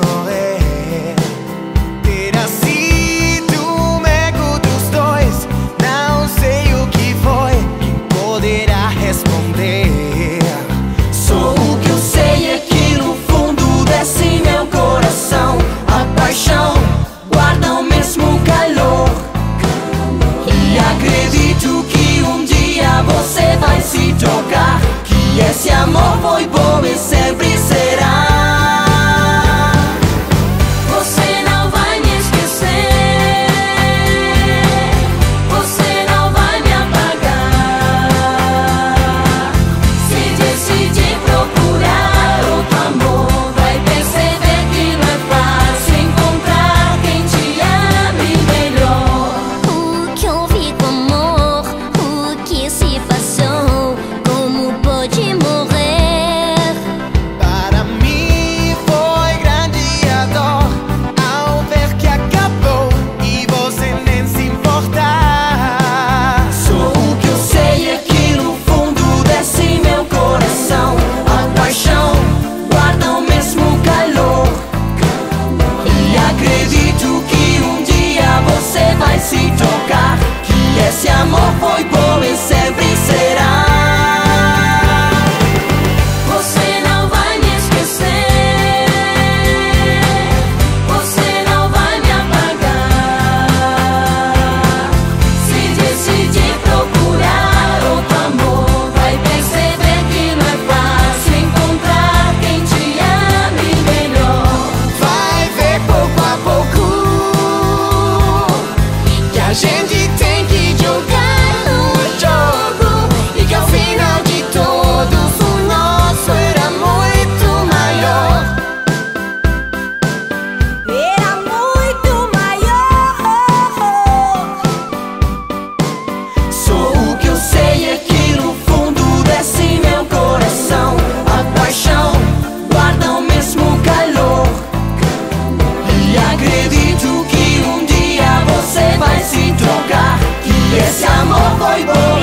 on Bye-bye.